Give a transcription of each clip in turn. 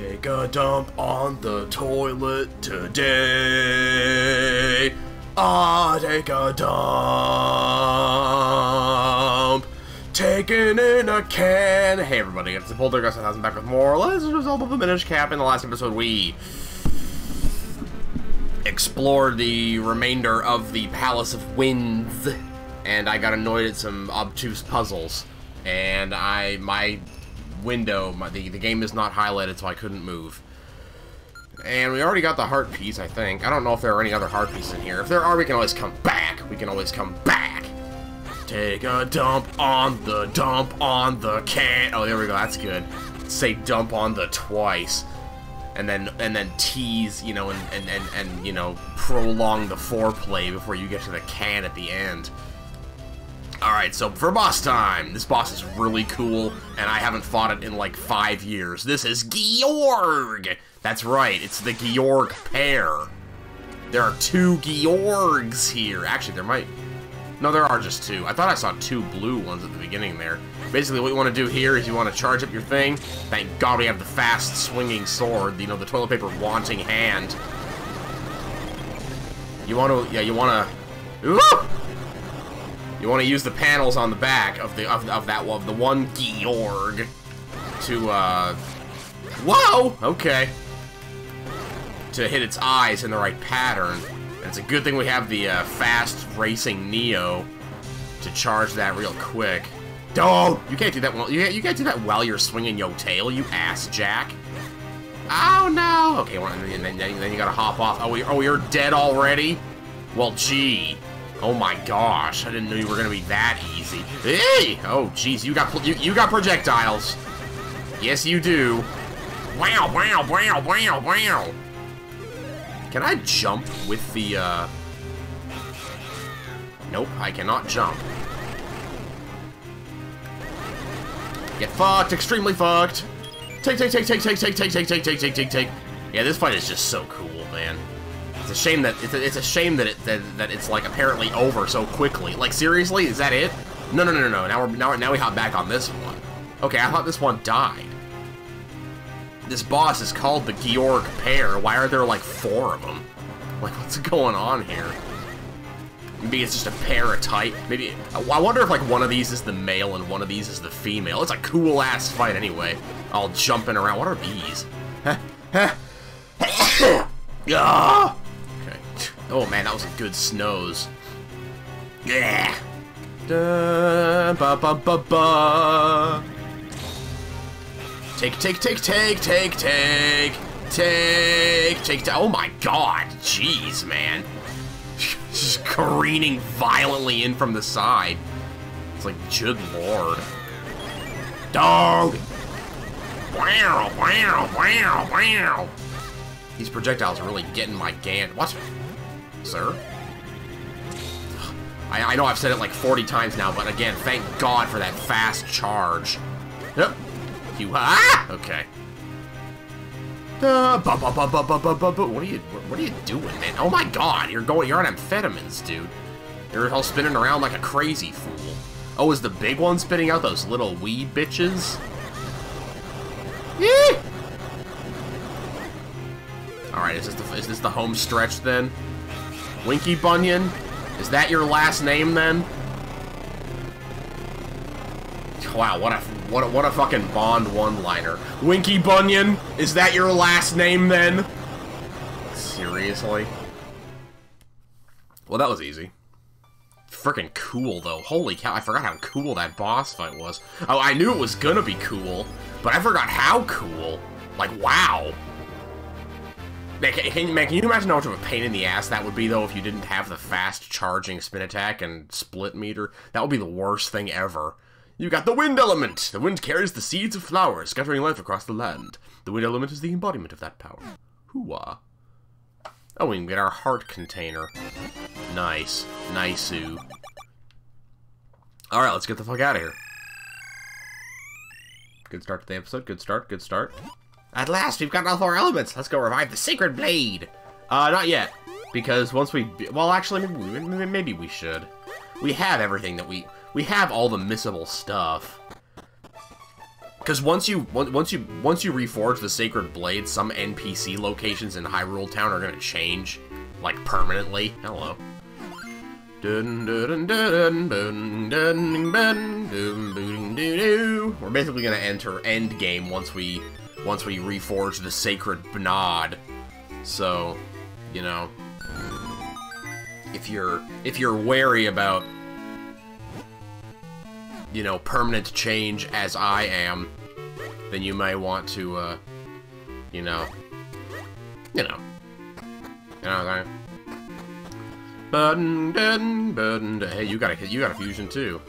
Take a dump on the toilet today. Ah, take a dump. Taken in a can. Hey everybody, it's the Poltergust 1000 back with more as a result of the Minish Cap. In the last episode, we explored the remainder of the Palace of Winds, and I got annoyed at some obtuse puzzles. And I, my window, my, the, the game is not highlighted, so I couldn't move. And we already got the heart piece, I think. I don't know if there are any other heart pieces in here. If there are, we can always come back. We can always come back. Take a dump on the dump on the can. Oh, there we go. That's good. Say dump on the twice. And then and then tease, you know, and, and, and, and you know, prolong the foreplay before you get to the can at the end. Alright, so for boss time, this boss is really cool, and I haven't fought it in like five years. This is Gyorg! That's right, it's the Gyorg pair. There are two Gyorgs here. Actually, there might... No, there are just two. I thought I saw two blue ones at the beginning there. Basically, what you want to do here is you want to charge up your thing. Thank God we have the fast swinging sword, you know, the toilet paper wanting hand. You want to, yeah, you want to... Ooh! You want to use the panels on the back of the of, of that of the one Gyorg to uh Whoa! Okay. To hit its eyes in the right pattern. And it's a good thing we have the uh, fast racing Neo to charge that real quick. Don't! You can't do that while you you can't do that while you're swinging your tail, you ass jack. Oh no! Okay, well, and then, then you gotta hop off. Oh, we, oh, you're dead already? Well, gee. Oh my gosh, I didn't know you were gonna be that easy. Hey! Oh, jeez, you got you, you got projectiles. Yes, you do. Wow, wow, wow, wow, wow. Can I jump with the, uh... Nope, I cannot jump. Get fucked, extremely fucked. Take, take, take, take, take, take, take, take, take, take, take, take, take. Yeah, this fight is just so cool, man. It's a shame that it's a, it's a shame that it that, that it's like apparently over so quickly. Like seriously, is that it? No, no, no, no, no. Now we're now now we hop back on this one. Okay, I thought this one died. This boss is called the Gyorg pair. Why are there like four of them? Like what's going on here? Maybe it's just a pair of type. Maybe I wonder if like one of these is the male and one of these is the female. It's a cool ass fight anyway. All jumping around. What are these? Ah! Oh man, that was a good snows. Yeah. Da, ba, ba, ba, ba. Take, take, take, take, take, take, take, take. Oh my god, jeez, man. Just careening violently in from the side. It's like, good lord. Dog! Wow, wow, wow, wow. These projectiles are really getting my gan. What? Sir. I, I know I've said it like 40 times now, but again, thank God for that fast charge. Yep. You ah! Okay. Uh, bu bu bu bu bu bu bu bu. What are you What are you doing, man? Oh my God! You're going. You're on amphetamines, dude. You're all spinning around like a crazy fool. Oh, is the big one spitting out those little weed bitches? All right. Is this the Is this the home stretch then? Winky Bunyan? Is that your last name then? Wow, what a what a, what a fucking Bond one-liner. Winky Bunyan? Is that your last name then? Seriously? Well, that was easy. Freaking cool, though. Holy cow, I forgot how cool that boss fight was. Oh, I knew it was gonna be cool, but I forgot how cool. Like, wow. Man can, man, can you imagine how much of a pain in the ass that would be, though, if you didn't have the fast charging spin attack and split meter? That would be the worst thing ever. You got the wind element! The wind carries the seeds of flowers, scattering life across the land. The wind element is the embodiment of that power. Hooah. Oh, we can get our heart container. Nice. Nice-oo. Alright, let's get the fuck out of here. Good start to the episode. Good start, good start. At last, we've got all four elements. Let's go revive the Sacred Blade. Uh, not yet. Because once we... Well, actually, maybe we, should. We have everything that we... We have all the missable stuff. Because once you once you once you reforge the Sacred Blade, some NPC locations in Hyrule Town are gonna change, like permanently. Hello. We're basically gonna enter end game once we once we reforge the Sacred Bnod. So, you know, if you're if you're wary about you know permanent change as I am, then you may want to uh, you know, you know, you know. Button, button, button. Hey, you got a you got a fusion too,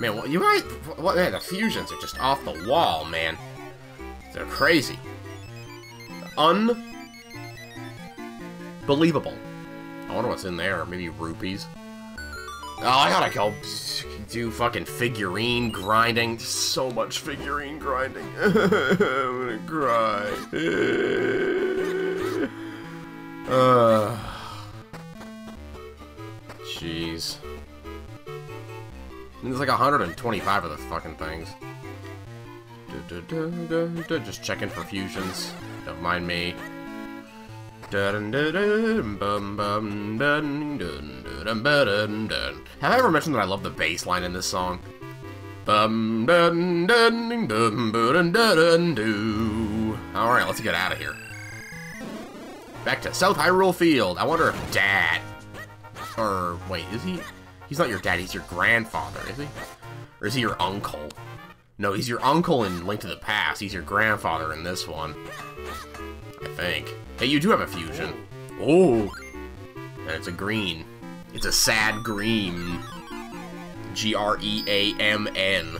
man. What you guys? What? Man, the fusions are just off the wall, man. They're crazy. Unbelievable. I wonder what's in there. Maybe rupees. Oh, I gotta go do fucking figurine grinding. So much figurine grinding. I'm gonna cry. uh. Jeez. There's like 125 of the fucking things. Just checking for fusions. Don't mind me. Have I ever mentioned that I love the bass line in this song? Alright, let's get out of here. Back to South Hyrule Field. I wonder if Dad or, wait, is he? He's not your dad, he's your grandfather, is he? Or is he your uncle? No, he's your uncle in Link to the Past. He's your grandfather in this one. I think. Hey, you do have a fusion. Oh! And it's a green. It's a sad green. G-R-E-A-M-N.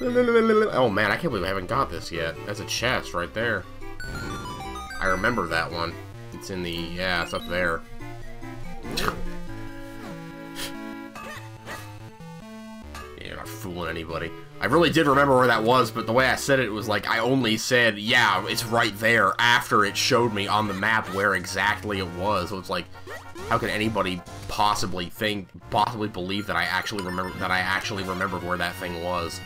Oh man, I can't believe I haven't got this yet. That's a chest right there. I remember that one. It's in the... yeah, it's up there. You're not fooling anybody. I really did remember where that was, but the way I said it was like I only said, yeah, it's right there, after it showed me on the map where exactly it was. So it's like, how can anybody possibly think, possibly believe that I actually remember, that I actually remembered where that thing was?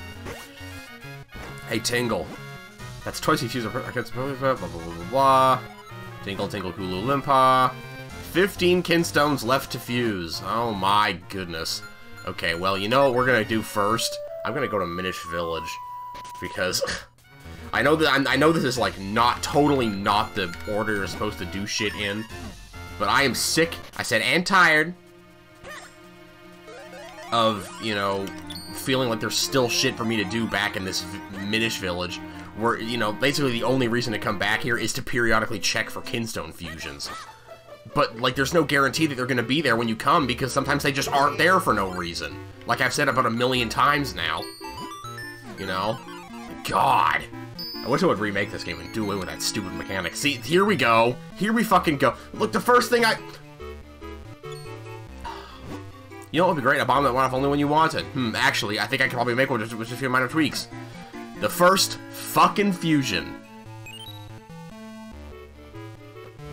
Hey, Tingle. That's twice each user. Blah, blah, blah, blah, blah. Tingle, Tingle, Kooloo-Limpah. 15 kinstones left to fuse. Oh my goodness. Okay, well, you know what we're gonna do first? I'm gonna go to Minish Village. Because... I know that i know this is like not totally not the order you're supposed to do shit in, but I am sick. I said and tired of you know feeling like there's still shit for me to do back in this Minish Village, where you know basically the only reason to come back here is to periodically check for kinstone fusions but like there's no guarantee that they're going to be there when you come because sometimes they just aren't there for no reason. Like I've said about a million times now. You know? God. I wish I would remake this game and do away with that stupid mechanic. See, here we go. Here we fucking go. Look, the first thing I... You know what would be great? A bomb that went off only when you wanted. Hmm, actually, I think I could probably make one with just a few minor tweaks. The first fucking fusion.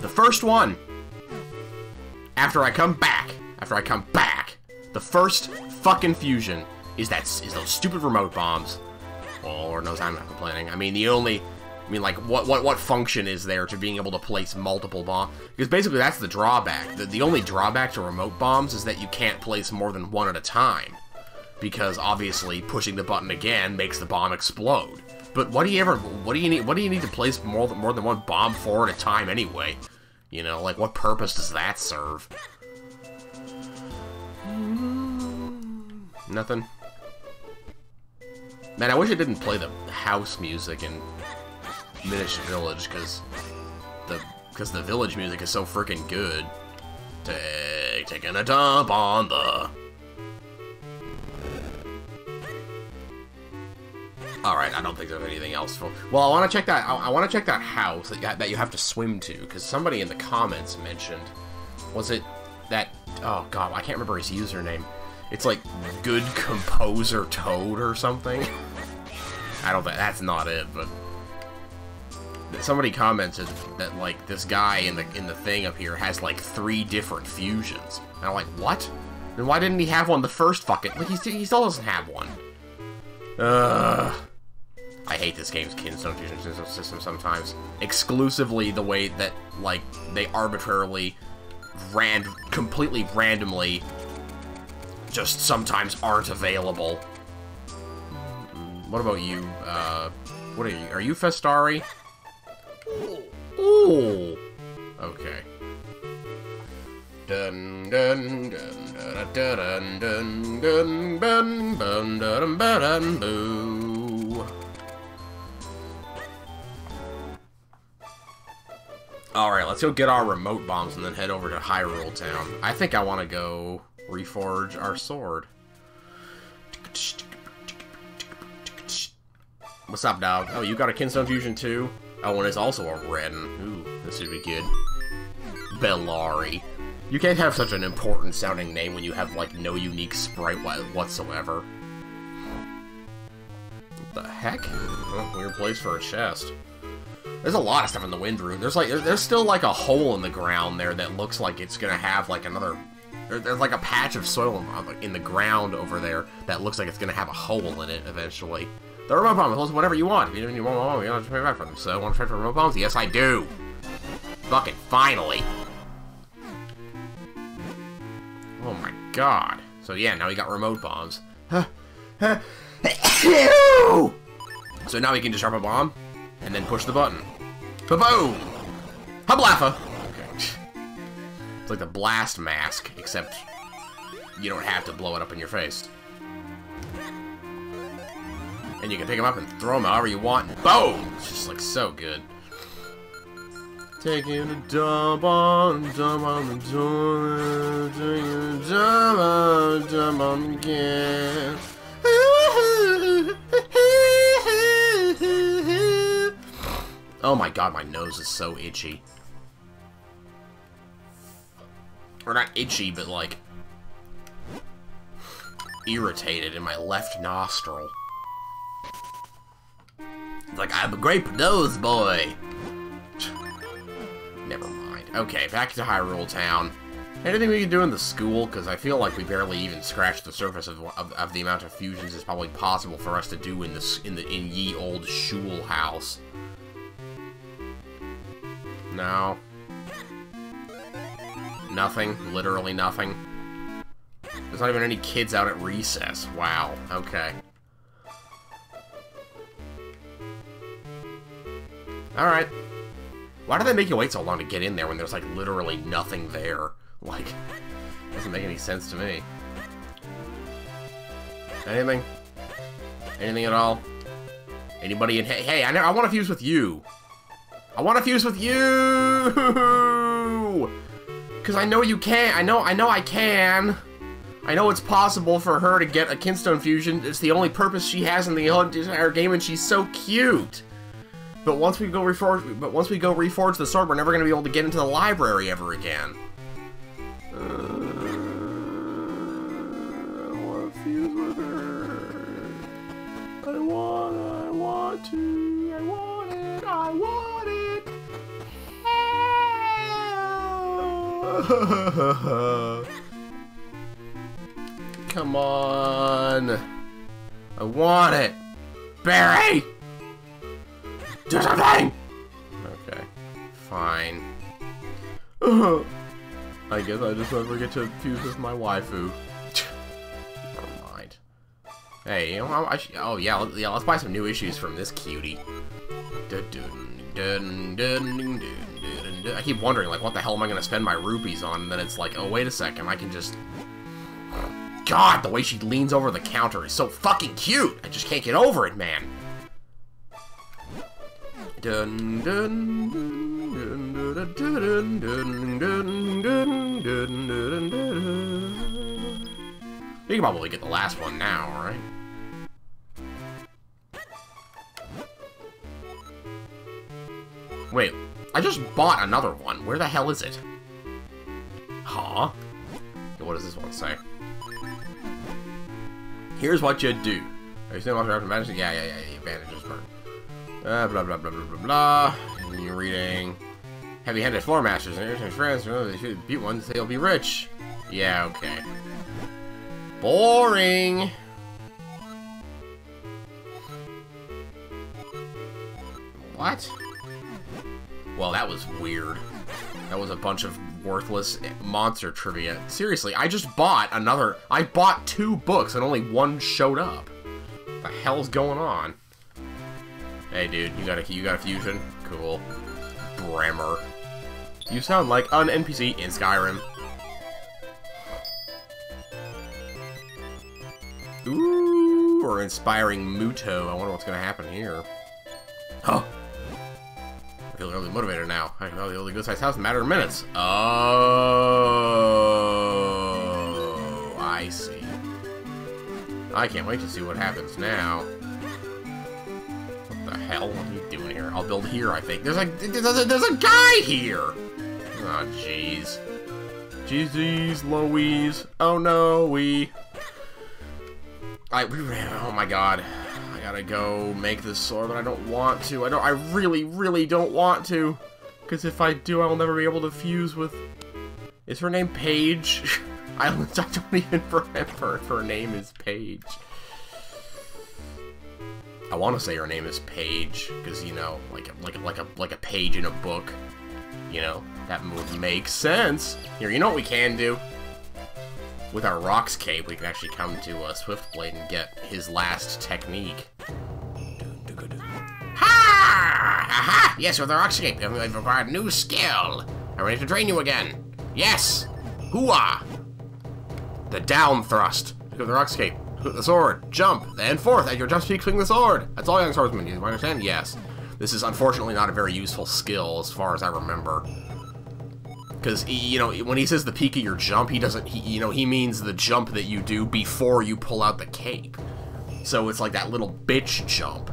The first one after I come back, after I come back, the first fucking fusion is that is those stupid remote bombs. Well, Lord knows I'm not complaining. I mean, the only, I mean, like, what what what function is there to being able to place multiple bombs? Because basically, that's the drawback. The, the only drawback to remote bombs is that you can't place more than one at a time, because obviously pushing the button again makes the bomb explode. But what do you ever? What do you need? What do you need to place more than more than one bomb for at a time anyway? You know, like, what purpose does that serve? Nothing? Man, I wish I didn't play the house music in Minish Village, because the because the village music is so freaking good. Take, taking a dump on the All right, I don't think there's anything else for. Well, I want to check that. I, I want to check that house that you, that you have to swim to because somebody in the comments mentioned. Was it that? Oh god, I can't remember his username. It's like good composer Toad or something. I don't think that's not it, but somebody commented that like this guy in the in the thing up here has like three different fusions. And I'm like, what? Then why didn't he have one the first fucking? Like he he still doesn't have one. Ugh. I hate this game's Kinstone system sometimes. Exclusively the way that, like, they arbitrarily, ran completely randomly, just sometimes aren't available. What about you? Uh, what are you? Are you Festari? Ooh. Okay. Dun dun dun dun dun dun dun dun dun dun dun boo. Alright, let's go get our remote bombs and then head over to Hyrule Town. I think I want to go reforge our sword. What's up, dog? Oh, you got a Kinstone Fusion too? Oh, and it's also a red. Ooh, this should be good. Bellari. You can't have such an important sounding name when you have, like, no unique sprite whatsoever. What the heck? Oh, weird place for a chest. There's a lot of stuff in the wind rune. There's like, there's still like a hole in the ground there that looks like it's gonna have like another. There's like a patch of soil uh, in the ground over there that looks like it's gonna have a hole in it eventually. The remote bombs, whatever you want. If you, you want, you don't have to pay back for them. So, want to trade for remote bombs? Yes, I do. Fucking finally. Oh my god. So yeah, now we got remote bombs. so now we can just drop a bomb and then push the button. Ba-boom! Hablaffa! Okay. It's like the blast mask, except you don't have to blow it up in your face. And you can pick them up and throw them however you want. Boom! It's just like so good. Taking a dump on, dump on the toilet, taking a dump on, dump on again. Oh my god, my nose is so itchy. Or not itchy, but like irritated in my left nostril. It's like, I'm a grape nose boy. Never mind. Okay, back to Hyrule Town. Anything we can do in the school? Because I feel like we barely even scratched the surface of, of, of, the amount of fusions is probably possible for us to do in the in the in ye old shul house. No. Nothing. Literally nothing. There's not even any kids out at recess. Wow. Okay. Alright. Why do they make you wait so long to get in there when there's, like, literally nothing there? Like, doesn't make any sense to me. Anything? Anything at all? Anybody in... Hey, hey I, I want to fuse with you! I want to fuse with you! Because I know you can. I know, I know I can. I know it's possible for her to get a Kinstone fusion. It's the only purpose she has in the entire game, and she's so cute. But once we go reforge, but once we go reforge the sword, we're never going to be able to get into the library ever again. Uh, I want to fuse with her. I want, I want to, Come on. I want it. Barry! Do something! Okay. Fine. I guess I just never get to fuse with my waifu. Never mind. Hey, you know, I oh yeah, let, yeah, let's buy some new issues from this cutie. I keep wondering, like, what the hell am I going to spend my rupees on? And then it's like, oh, wait a second, I can just... God, the way she leans over the counter is so fucking cute! I just can't get over it, man! You can probably get the last one now, right? Wait, I just bought another one. Where the hell is it? Huh? What does this one say? Here's what you do. Are you still watching after bandage? Yeah, yeah, yeah, yeah. Bandages burn. Uh, blah, blah, blah, blah, blah, blah. And you're reading... Heavy-handed floor masters and your friends. You they should beat ones, they'll be rich. Yeah, okay. Boring! What? Well, that was weird. That was a bunch of worthless monster trivia. Seriously, I just bought another... I bought two books and only one showed up. The hell's going on? Hey, dude, you got a you got a fusion? Cool. Bremer. You sound like an NPC in Skyrim. Ooh, we're inspiring Mutoh. I wonder what's gonna happen here. Huh. Feel really motivated now. I know the only good-sized house in a matter of minutes. Oh, I see. I can't wait to see what happens now. What the hell? What are you doing here? I'll build here, I think. There's a there's a, there's a guy here. Oh, jeez. Jeezies, Louise. Oh no, we. I. We ran. Oh my god gotta go make this sword, but I don't want to. I don't. I really, really don't want to, because if I do, I will never be able to fuse with. Is her name Paige? I, I don't even remember if her name is Paige. I want to say her name is Paige, because you know, like like like a like a page in a book. You know, that would make sense. Here, you know what we can do? With our Roc's Cape, we can actually come to uh, Swiftblade and get his last technique. Ha! Aha! Yes, with our Roc's Cape, I've acquired a new skill. I'm ready to train you again. Yes! Hooah! The down thrust. With the Roc's Cape. The sword. Jump. Then forth. At your jump speed, swing the sword. That's all young swordsmen. You understand? Yes. This is unfortunately not a very useful skill as far as I remember. Because, you know, when he says the peak of your jump, he doesn't, he, you know, he means the jump that you do before you pull out the cape. So it's like that little bitch jump.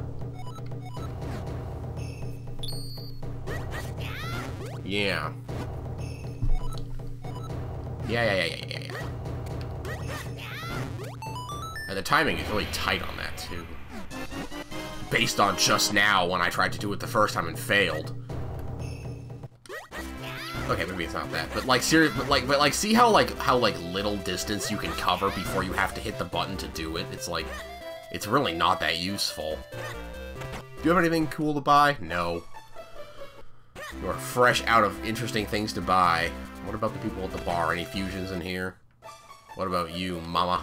Yeah. Yeah, yeah, yeah, yeah, yeah. And the timing is really tight on that, too. Based on just now when I tried to do it the first time and failed. Okay, maybe it's not that, but like serious, but like, but like, see how like how like little distance you can cover before you have to hit the button to do it. It's like, it's really not that useful. Do you have anything cool to buy? No. You are fresh out of interesting things to buy. What about the people at the bar? Any fusions in here? What about you, mama?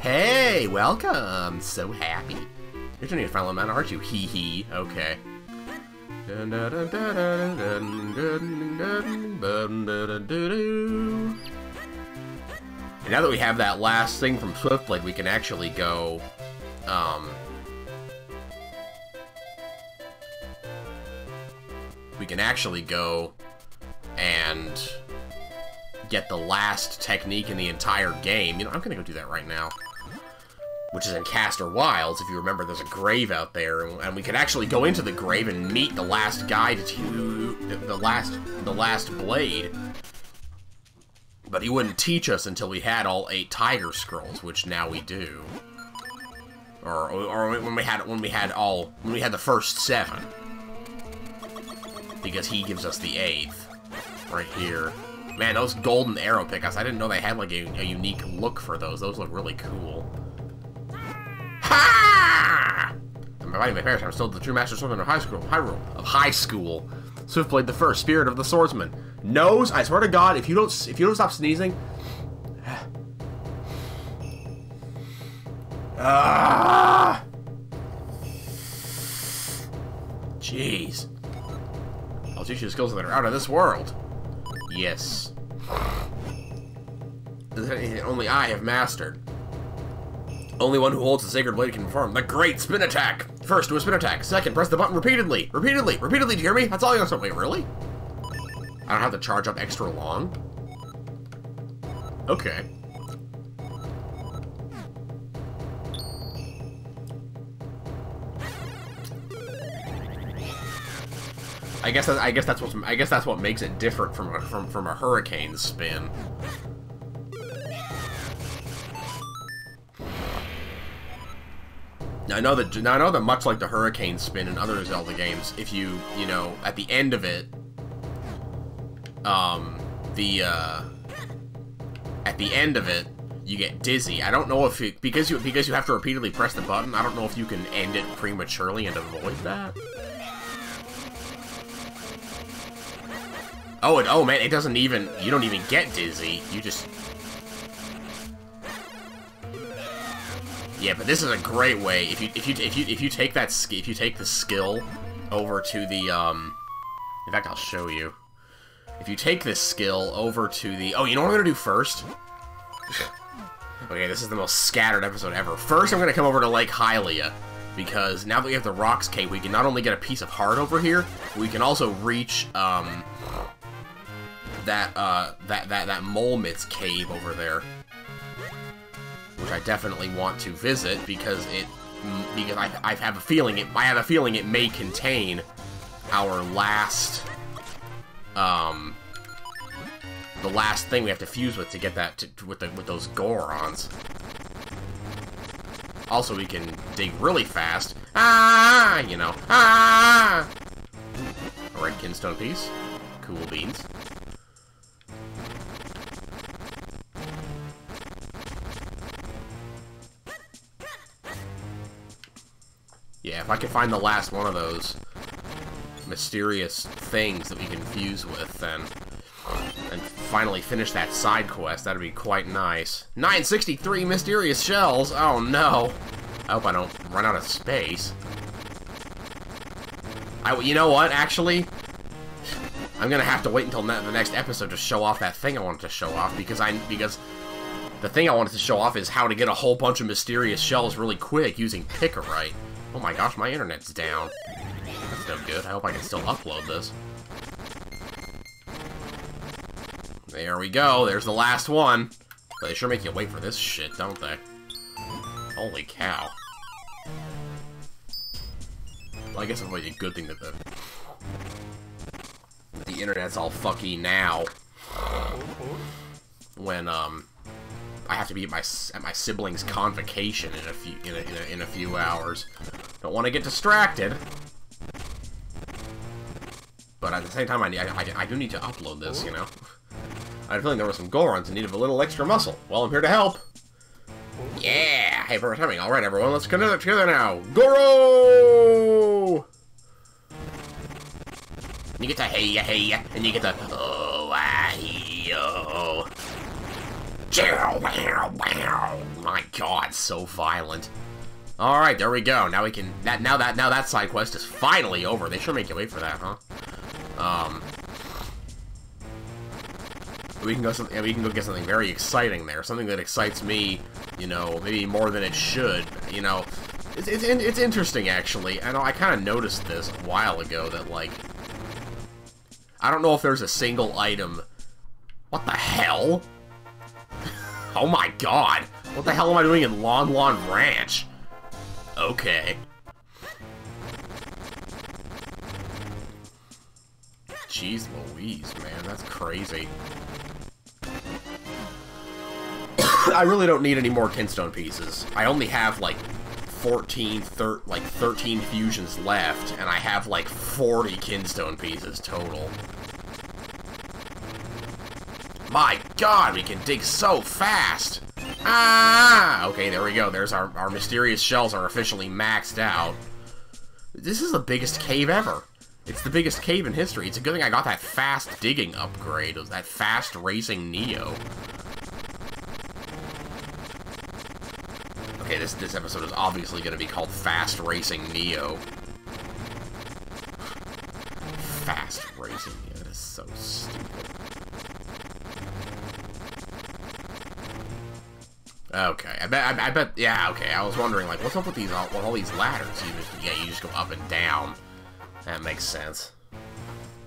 Hey, welcome! So happy. You're turning a fellow man, aren't you? Hee hee. Okay. And now that we have that last thing from Swiftblade, we can actually go, um, we can actually go and get the last technique in the entire game. You know, I'm gonna go do that right now which is in Castor Wilds. If you remember, there's a grave out there, and we could actually go into the grave and meet the last guy to the last the last blade. But he wouldn't teach us until we had all eight Tiger Scrolls, which now we do. Or, or when we had when we had all when we had the first seven, because he gives us the eighth, right here. Man, those golden arrow pickups, I didn't know they had like a, a unique look for those. Those look really cool. Ha! I'm fighting my parents. I'm still the true master swordsman of high school. Hyrule of high school. Swiftblade the first, spirit of the swordsman. Nose, I swear to God, if you don't if you don't stop sneezing. Ah! Jeez. I'll teach you skills that are out of this world. Yes. Only I have mastered. Only one who holds the sacred blade can perform the great spin attack. First, do a spin attack. Second, press the button repeatedly. Repeatedly. Repeatedly, do you hear me? That's all you have to Wait, really? I don't have to charge up extra long? Okay. I guess I guess that's what I guess that's what makes it different from a, from from a hurricane spin. I know that I know that much like the Hurricane Spin in other Zelda games, if you you know at the end of it, um, the uh, at the end of it, you get dizzy. I don't know if it because you because you have to repeatedly press the button. I don't know if you can end it prematurely and avoid that. Oh, oh man, it doesn't even you don't even get dizzy. You just Yeah, but this is a great way if you if you if you if you take that if you take the skill over to the um in fact I'll show you. If you take this skill over to the oh, you know what I'm gonna do first? Okay, this is the most scattered episode ever. First, I'm to come over to Lake Hylia, because now that we have the Rocks Cave, we can not only get a piece of heart over here, we can also reach, um, that, uh, that, that, that Mole Mitts cave over there. Which I definitely want to visit, because it, because I, I have a feeling it, I have a feeling it may contain our last, um, the last thing we have to fuse with to get that to, with the with those Gorons. Also, we can dig really fast. Ah, you know. Ah. A red kinstone piece. Cool beans. Yeah, if I could find the last one of those mysterious things that we can fuse with, then and finally finish that side quest. That'd be quite nice. 963 mysterious shells! Oh no! I hope I don't run out of space. I, you know what, actually? I'm gonna have to wait until ne the next episode to show off that thing I wanted to show off, because I, because the thing I wanted to show off is how to get a whole bunch of mysterious shells really quick using Picarite. Oh my gosh, my internet's down. That's no good. I hope I can still upload this. There we go. There's the last one. They sure make you wait for this shit, don't they? Holy cow. Well, I guess it's really a good thing that the the internet's all fucky now. When um, I have to be at my at my sibling's convocation in a few in a, in a, in a few hours. Don't want to get distracted. But at the same time, I, I, I do need to upload this, you know? I had a feeling there were some Gorons in need of a little extra muscle. Well, I'm here to help. Yeah! Hey, perfect timing. Alright, everyone, let's come together now. Goro! You get the hey ya hey ya, and you get the oh ah yo. Wow, wow. My god, so violent. Alright, there we go. Now we can that now that now that side quest is finally over. They sure make you wait for that, huh? Um we can go something. We can go get something very exciting there. Something that excites me, you know, maybe more than it should. You know, it's it's, it's interesting actually. I know I kind of noticed this a while ago that like, I don't know if there's a single item. What the hell? oh my god! What the hell am I doing in Lon Lon Ranch? Okay. Jeez Louise, man, that's crazy. I really don't need any more Kinstone pieces. I only have, like, 14, thir like, 13 fusions left, and I have, like, 40 Kinstone pieces total. My god, we can dig so fast! Ah! Okay, there we go. There's our, our mysterious shells are officially maxed out. This is the biggest cave ever. It's the biggest cave in history. It's a good thing I got that fast digging upgrade, that fast racing Neo. Okay, this, this episode is obviously going to be called Fast Racing Neo. Fast Racing Neo, that is so stupid. Okay, I bet, I, I, bet, yeah, okay, I was wondering, like, what's up with these, all, with all these ladders? You just, yeah, you just go up and down. That makes sense.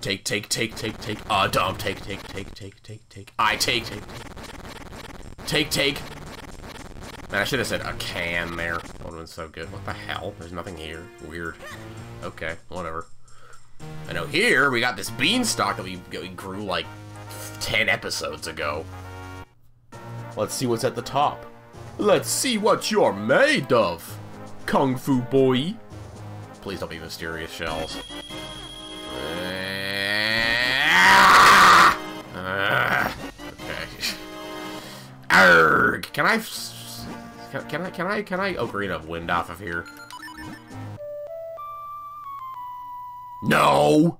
Take, take, take, take, take. Uh, dump. Take, take, take, take, take, take. I take, take, take. Take. Man, I should have said a can there. That would have been so good. What the hell? There's nothing here. Weird. Okay, whatever. I know here we got this beanstalk that we, we grew like 10 episodes ago. Let's see what's at the top. Let's see what you're made of, Kung Fu Boy. Please don't be mysterious shells. Okay. Can I... Can, I, can I, oh, can I Ocarina Wind off of here? No!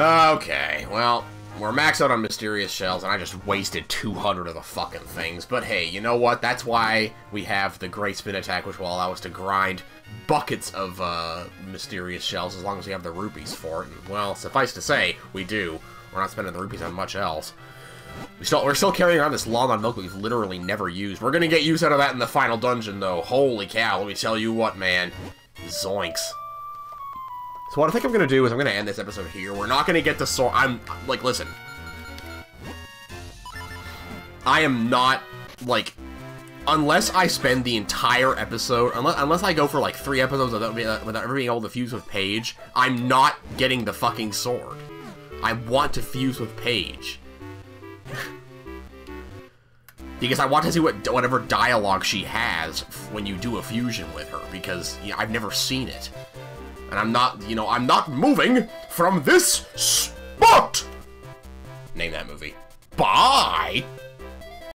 Okay, well, we're maxed out on Mysterious Shells, and I just wasted 200 of the fucking things. But hey, you know what? That's why we have the Great Spin Attack, which will allow us to grind buckets of uh, Mysterious Shells as long as we have the rupees for it. And, well, suffice to say, we do. We're not spending the rupees on much else. We still, we're still carrying around this Lon milk we've literally never used. We're gonna get use out of that in the final dungeon, though. Holy cow, let me tell you what, man. Zoinks. So what I think I'm gonna do is I'm gonna end this episode here. We're not gonna get the sword. I'm, like, listen. I am not, like, unless I spend the entire episode, unless, unless I go for, like, three episodes without, uh, without ever being able to fuse with Paige, I'm not getting the fucking sword. I want to fuse with Paige. because I want to see what whatever dialogue she has when you do a fusion with her, because you know, I've never seen it. And I'm not, you know, I'm not moving from this spot! Name that movie. Bye!